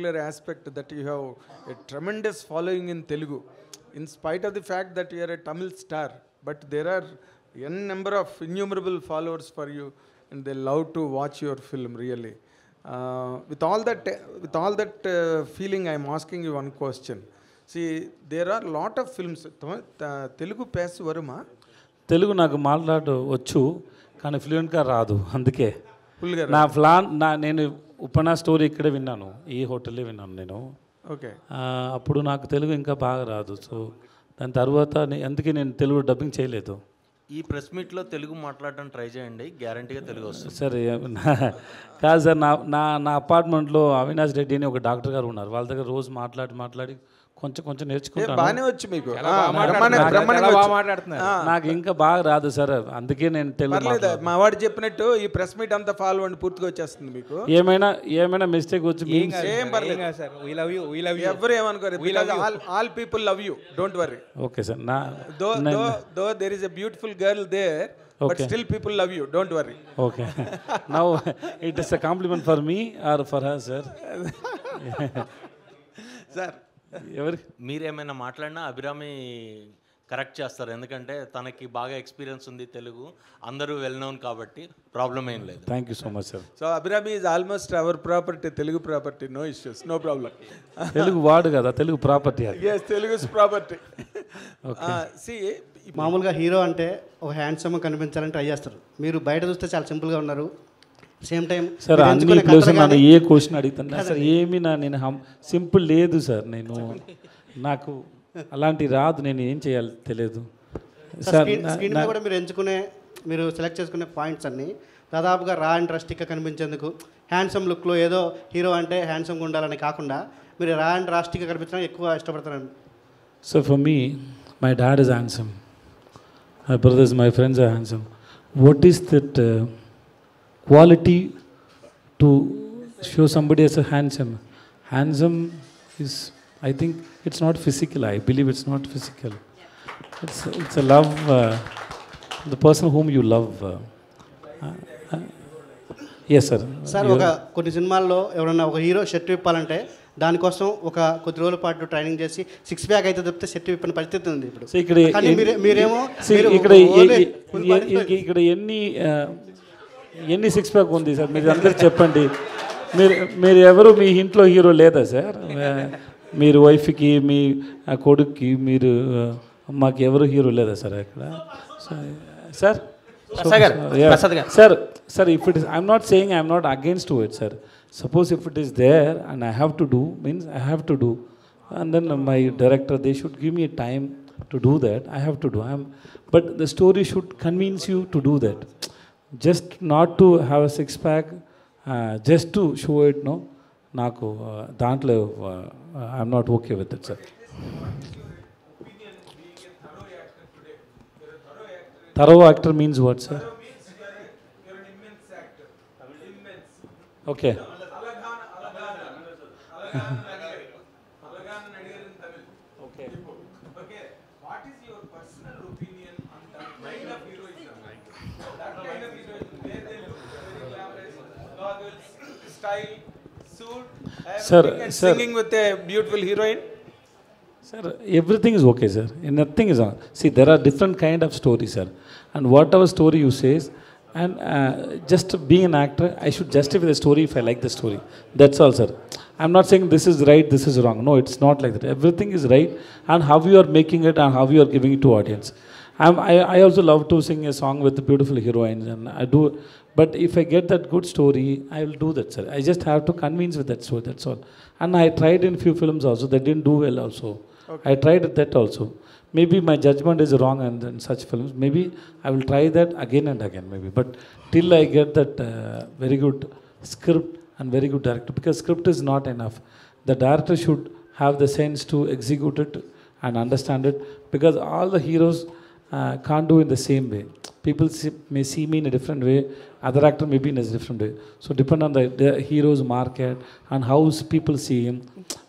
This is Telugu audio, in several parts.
particular aspect that you have a tremendous following in Telugu, in spite of the fact that you are a Tamil star, but there are n number of innumerable followers for you, and they love to watch your film really. Uh, with all that, with all that uh, feeling, I am asking you one question. See, there are lot of films. Telugu face వరుమా తెలుగు నాకు మాట్లాడు వచ్చు కానీ ఫ్లూయెంట్గా రాదు అందుకే నా ప్లాన్ నా నేను ఉపనా స్టోరీ ఇక్కడే విన్నాను ఈ హోటల్లో విన్నాను నేను. ఓకే. అప్పుడు నాకు తెలుగు ఇంకా బాగా రాదు సో దాని తర్వాత అందుకే నేను తెలుగు డబ్బింగ్ చేయలేదు. ఈ ప్రెస్ మీట్లో తెలుగు మాట్లాడడం ట్రై చేయండి గ్యారంటీగా తెలుగు వస్తుంది. సరే కాదు సార్ నా నా నా అపార్ట్మెంట్లో అవినాష్ రెడ్డి అని ఒక డాక్టర్ గారు ఉన్నారు. వాళ్ళ దగ్గర రోజు మాట్లాడి మాట్లాడి కొంచెం కొంచెం నేర్చుకుంటాను. బాగానే వచ్చు మీకు. నాకు ఇంకా బాగా రాదు సార్. అందుకే నేను తెలుగు పర్లేదు? మాట్లాడను. మా వాడు చెప్పినట్టు ఈ ప్రెస్ మీట్ అంతా ఫాలో అండి పూర్తిగా వచ్చేస్తుంది మీకు. ఏమైనా ఏమైనా మిస్టేక్ వచ్చి ఏం పర్లేదు. Sir. We love you we love you ఎవరు ఏమనుకోరు. All all people love you don't worry okay sir నా though though though there is a beautiful girl there but Okay. Still people love you don't worry okay now it is a compliment for me or for her sir sir ఎవరి? మీరేమైనా మాట్లాడినా అభిరామి కరెక్ట్ చేస్తారు. ఎందుకంటే తనకి బాగా ఎక్స్పీరియన్స్ ఉంది తెలుగు. అందరూ వెల్ నోన్ కాబట్టి ప్రాబ్లం ఏం లేదు. Thank you so much sir so Abhirami is almost our property Telugu property no issues no problem Telugu వాడు కదా Telugu property yes Telugu property C మామూలుగా హీరో అంటే ఒక హ్యాండ్సమ్ కనిపించాలని ట్రై చేస్తారు. మీరు బయట చూస్తే చాలా సింపుల్గా ఉన్నారు. సేమ్ టైం సార్ అన్ని ప్లేస్ నన్ను ఏ క్వశ్చన్ అడుగుతాను సార్ ఏమి నా నేను సింపుల్ లేదు సార్ నేను నాకు అలాంటి రాదు నేను ఏం చేయాలి తెలియదు సార్ కూడా మీరు ఎంచుకునే మీరు సెలెక్ట్ చేసుకునే పాయింట్స్ అన్ని దాదాపుగా రా అండ్ రస్టిక్గా కనిపించేందుకు హ్యాండ్సమ్ లుక్లో ఏదో హీరో అంటే హ్యాండ్సమ్గా ఉండాలని కాకుండా మీరు రా అండ్ రాస్టిక్గా కనిపించడానికి ఎక్కువ ఇష్టపడతారండి for me, my dad is handsome. My brothers, my friends are handsome. What is that uh, quality to show somebody as a handsome? Handsome is, I think, it's not physical. I believe it's not physical. It's it's a love. Uh, the person whom you love. Uh, uh, uh, yes, sir. Sir You- ఒక కొన్ని సినిమాల్లో ఎవరన్నా ఒక హీరో షర్ట్ విప్పాలంటే దానికోసం ఒక కొద్ది రోజుల పాటు ట్రైనింగ్ చేసి సిక్స్ ప్యాక్ అయితే తప్పితే షర్ట్ విప్పిన పరిస్థితి ఉంది ఇప్పుడు ఇక్కడ మీరేమో ఇక్కడ ఇక్కడ ఎన్ని ఎన్ని సిక్స్ ప్యాక్ ఉంది సార్? మీరు అందరు చెప్పండి. మీరు మీరు ఎవరు? మీ ఇంట్లో హీరో లేదా సార్? మీరు వైఫ్కి మీ కొడుక్కి మీరు మాకు ఎవరు హీరో లేదా సార్ అక్కడ? Sir. Sir sir if it is I'm not saying I'm not against to it sir suppose if it is there and I have to do means I have to do and then my director they should give me time to do that. I have to do. I'm but the story should convince you to do that. Just not to have a six pack uh, just to show it no నాకు uh, దాంట్లో I'm not okay with it sir thorough actor means what sir okay style, suit, Sir, and sir. singing with a beautiful heroine. Sir, everything is okay, sir. Nothing is wrong. See, there are different kind of stories, sir. And whatever story you says, and uh, just being an actor, I should justify the story if I like the story. That's all, sir. I'm not saying this is right, this is wrong. No, it's not like that. Everything is right, and how you are making it and how you are giving it to audience. I'm, I, I also love to sing a song with beautiful heroines, and I do. But if I get that good story, I will do that, sir. I just have to convince with that story. That's all. And I tried in few films also. They didn't do well also. I tried that also. Maybe my judgment is wrong and in such films. Maybe I will try that again and again. Maybe, but till I get that uh, very good script and very good director, because script is not enough. The director should have the sense to execute it and understand it, because all the heroes uh, can't do in the same way. People see, may see me in a different way. Other actor may be in a different way. So depend on the, the hero's market and how s- people see him.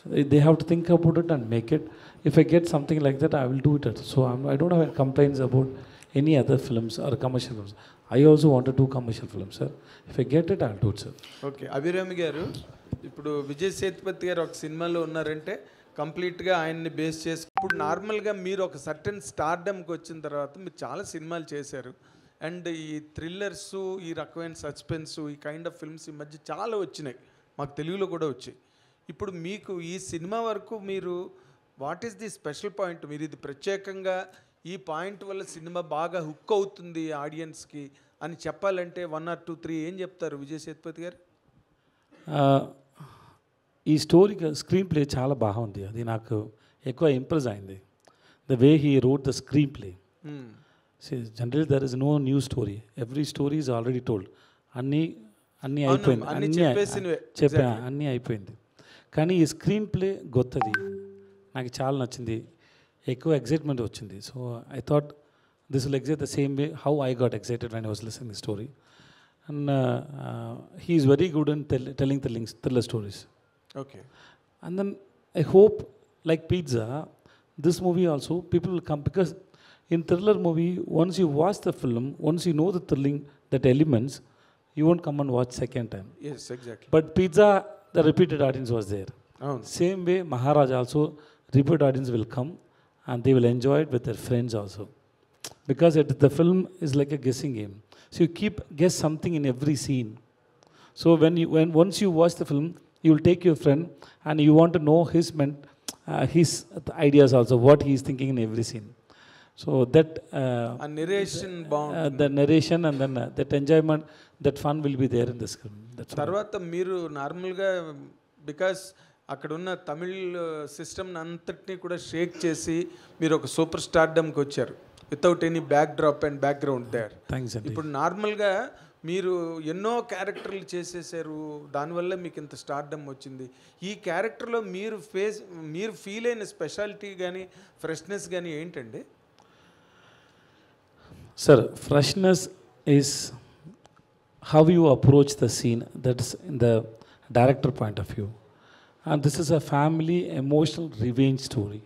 So they have to think about it and make it. If I get something like that, I will do it. So I'm, I don't have any complaints about any other films or commercial films. I also want to do commercial films, sir. If I get it, I'll do it, sir. Okay Abhirami garu ఇప్పుడు విజయ్ సేతుపతి గారు ఒక సినిమాలో ఉన్నారంటే కంప్లీట్గా ఆయన్ని బేస్ చేసి ఇప్పుడు నార్మల్గా మీరు ఒక సర్టన్ స్టార్డమ్కి వచ్చిన తర్వాత మీరు చాలా సినిమాలు చేశారు. అండ్ ఈ థ్రిల్లర్స్ ఈ రకమైన సస్పెన్స్ ఈ కైండ్ ఆఫ్ ఫిల్మ్స్ ఈ మధ్య చాలా వచ్చినాయి. మాకు తెలుగులో కూడా వచ్చాయి. ఇప్పుడు మీకు ఈ సినిమా వరకు మీరు what is the special point? మీరు ఇది ప్రత్యేకంగా ఈ పాయింట్ వల్ల సినిమా బాగా హుక్ అవుతుంది ఆడియన్స్కి అని చెప్పాలంటే వన్ ఆర్ టూ త్రీ ఏం చెప్తారు విజయ్ సేతుపతి గారు? ఈ స్టోరీ స్క్రీన్ ప్లే చాలా బాగుంది. అది నాకు ఎక్కువ ఇంప్రెస్ అయింది. The way he wrote the screenplay general there is no new story every story is already told అన్నీ అన్నీ అయిపోయింది. అన్నీ. చెప్పా అన్నీ అయిపోయింది. కానీ ఈ స్క్రీన్ ప్లే గొత్తది. నాకు చాలా నచ్చింది. ఎక్కువ ఎగ్జైట్మెంట్ వచ్చింది. So I thought this will excite the same way how I got excited when I was listening the story and he is very good in telling thrilling thriller stories Okay. And then I hope, like Pizza, this movie also, people will come because in thriller movie, once you watch the film, once you know the thrilling, that elements, you won't come and watch second time. Yes, exactly. But Pizza, the repeated audience was there. Oh. Same way, Maharaj also, repeated audience will come and they will enjoy it with their friends also. Because it, the film is like a guessing game. So you keep guess something in every scene. So when you when once you watch the film, you will take your friend and you want to know his men, uh, his ideas also, what he is thinking in every scene. So that uh, ఆ నెరేషన్ బాగుంది uh, the narration and then uh, that enjoyment, that fun will be there in. That's all. తర్వాత మీరు నార్మల్గా బికాస్ అక్కడ ఉన్న తమిళ్ సిస్టమ్ అంతటినీ కూడా షేక్ చేసి మీరు ఒక సూపర్ స్టార్డమ్కి వచ్చారు without any backdrop and background there Thanks, Andy. ఇప్పుడు నార్మల్గా మీరు ఎన్నో క్యారెక్టర్లు చేసేసారు. దానివల్ల మీకు ఇంత స్టార్డమ్ వచ్చింది. ఈ క్యారెక్టర్లో మీరు ఫేస్ మీరు ఫీల్ అయిన స్పెషాలిటీ కానీ ఫ్రెష్నెస్ కానీ ఏంటండి? Sir freshness is how you approach the scene that is in the director point of view and this is a family emotional revenge story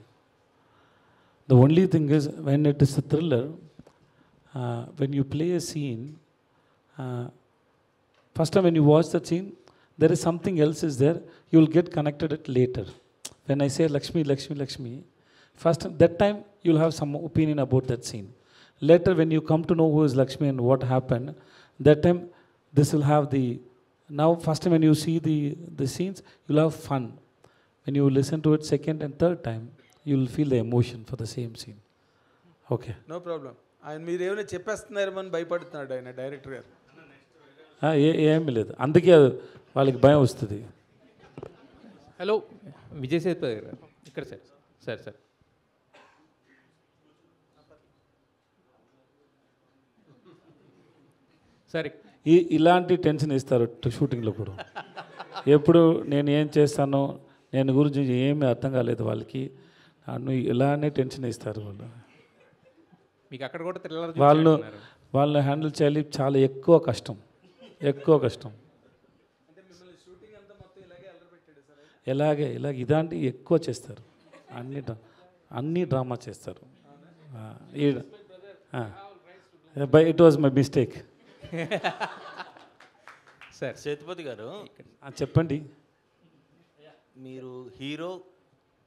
the only thing is when it is a thriller when you play a scene uh, first time when you watch that scene, there is something else is there. You will get connected it later. When I say Lakshmi, Lakshmi, Lakshmi, first that time you will have some opinion about that scene. Later, when you come to know who is Lakshmi and what happened, that time this will have the. Now, first time when you see the the scenes, you'll have fun. When you listen to it second and third time, you will feel the emotion for the same scene. Okay. No problem ఆయన మీరు ఏమైనా చెప్పేస్తున్నారేమో అని భయపడుతున్నాడు ఆయన డైరెక్టర్ గారు ఆ, ఏ ఏమీ లేదు. అందుకే అది వాళ్ళకి భయం వస్తుంది. హలో విజయ్ సేతుపతి గారు ఇక్కడ సార్ సార్ సార్. సార్ ఈ ఇలాంటి టెన్షన్ ఇస్తారు షూటింగ్లో కూడా. ఎప్పుడు నేను ఏం చేస్తానో నేను గురించి ఏమీ అర్థం కాలేదు వాళ్ళకి. నన్ను ఇలానే టెన్షన్ ఇస్తారు వాళ్ళు. మీకు అక్కడ కూడా వాళ్ళు వాళ్ళని హ్యాండిల్ చేయాలి చాలా ఎక్కువ కష్టం. ఎక్కువ కష్టం. ఎలాగే ఇలాగ ఇలాంటి ఎక్కువ చేస్తారు. అన్ని డ్రా- అన్ని డ్రామా చేస్తారు. By it was my mistake sir Sethupathi garu చెప్పండి. మీరు హీరో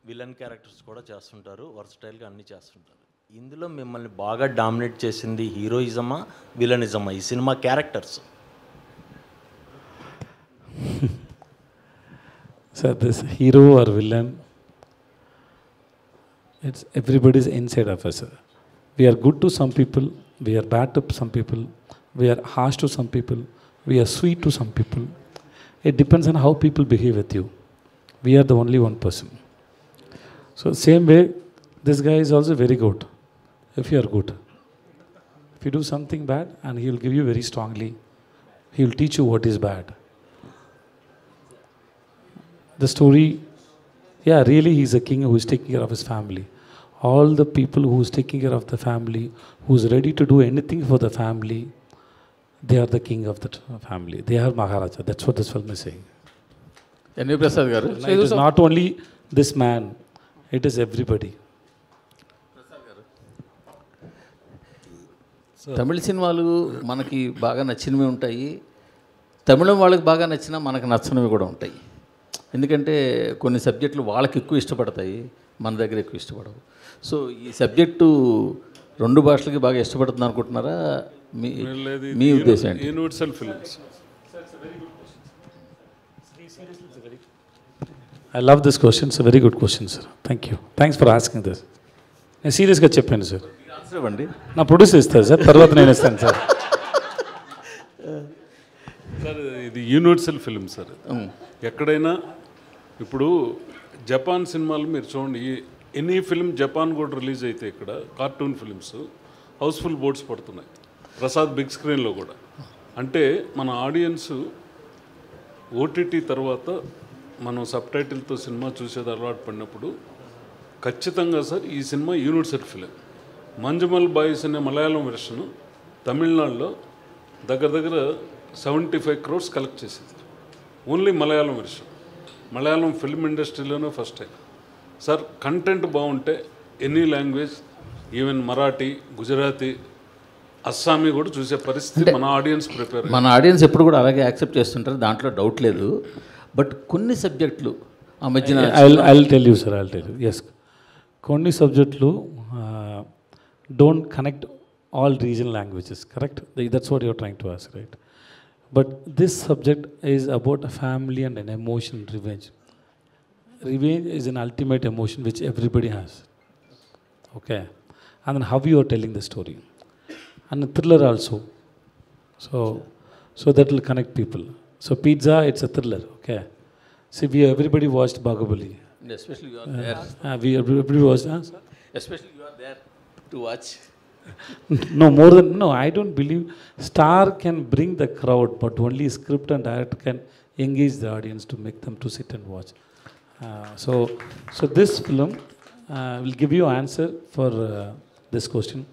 విలన్ క్యారెక్టర్స్ కూడా చేస్తుంటారు వర్సటైల్గా అన్నీ చేస్తుంటారు. ఇందులో మిమ్మల్ని బాగా డామినేట్ చేసింది హీరోయిజమా విలనిజమా? ఈ cinema characters. Sir, this hero or villain, it's everybody's inside of us. We are good to some people, we are bad to some people, we are harsh to some people, we are sweet to some people. It depends on how people behave with you. We are the only one person. So, same way, this guy is also very good if you are good. If you do something bad, and he will give you very strongly, he will teach you what is bad the story yeah really he's a king who is taking care of his family all the people who is taking care of the family who's ready to do anything for the family they are the king of the family they are maharaja that's what this film is saying NV Prasad garu Now, it is not only this man it is everybody Tamil సినిమాలు మనకి బాగా నచ్చినవి ఉంటాయి తమిళం వాళ్ళకి బాగా నచ్చినా మనకు నచ్చనివి కూడా ఉంటాయి ఎందుకంటే కొన్ని సబ్జెక్టులు వాళ్ళకి ఎక్కువ ఇష్టపడతాయి మన దగ్గర ఎక్కువ ఇష్టపడవు. సో ఈ సబ్జెక్టు రెండు భాషలకి బాగా ఇష్టపడుతుంది అనుకుంటున్నారా? మీ మీ ఉద్దేశం ఏంటి? Universal films. I love this question it's very good question sir thank you thanks for asking this నేను సీరియస్గా చెప్పాను సార్ ఆన్సర్ ఇవ్వండి. నా ప్రొడ్యూస్ ఇస్తారు సార్ తర్వాత నేను ఇస్తాను సార్ సార్ ఇది యూనివర్సల్ ఫిల్మ్ సార్ ఎక్కడైనా ఇప్పుడు జపాన్ సినిమాలు మీరు చూడండి ఈ- ఎనీ ఫిల్మ్ జపాన్ కూడా రిలీజ్ అయితే ఇక్కడ కార్టూన్ ఫిల్మ్స్ హౌస్ఫుల్ బోర్డ్స్ పడుతున్నాయి. ప్రసాద్ బిగ్ స్క్రీన్లో కూడా. అంటే మన ఆడియన్స్ ఓటీటీ తర్వాత మనం సబ్ టైటిల్తో సినిమా చూసేది అలవాటు పడినప్పుడు ఖచ్చితంగా సార్ ఈ cinema universal film. Manjummel Boys అనే మలయాళం వెర్షన్ తమిళనాడులో దగ్గర దగ్గర సెవెంటీ ఫైవ్ క్రోర్స్ కలెక్ట్ చేసేది. Only Malayalam version Malayalam film ఇండస్ట్రీలోనే first time sir content బాగుంటే any language even Marathi Gujarati Assamese కూడా చూసే పరిస్థితి మన ఆడియన్స్ ప్రిపేర్ మన ఆడియన్స్ ఎప్పుడు కూడా అలాగే యాక్సెప్ట్ చేస్తుంటారు దాంట్లో డౌట్ లేదు. బట్ కొన్ని సబ్జెక్టులు ఆ మధ్యన I tell you sir I tell you yes కొన్ని సబ్జెక్టులు don't connect all regional languages correct that's what your trying to ask right But this subject is about a family and an emotion, revenge. Revenge is an ultimate emotion which everybody has. Okay. And then how you are telling the story. And thriller also. So, so that will connect people. So pizza, it's a thriller. Okay. See, we everybody watched Bagabali. Especially you are uh, there. Uh, we everybody watched. Especially you are there to watch no more than no i don't believe star can bring the crowd but only script and director can engage the audience to make them to sit and watch. Uh, so so this film uh, will give you answer for uh, this question.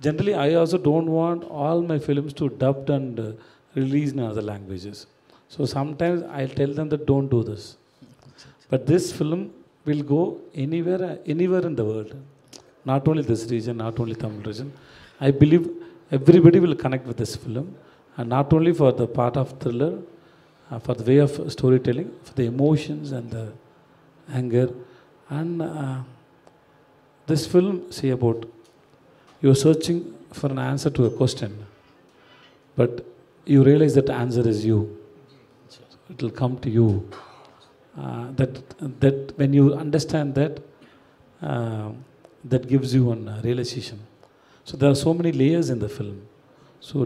Generally i also don't want all my films to dubbed and uh, released in other languages. So sometimes i'll tell them that don't do this. But this film will go anywhere, anywhere in the world. Not only this region, not only Tamil region. I believe everybody will connect with this film, and not only for the part of thriller, uh, for the way of storytelling, for the emotions and the anger, and uh, this film, see about you're searching for an answer to a question, but you realize that answer is you. It will come to you. Uh, that that when you understand that, uh, that gives you uh, realization. So there are so many layers in the film. So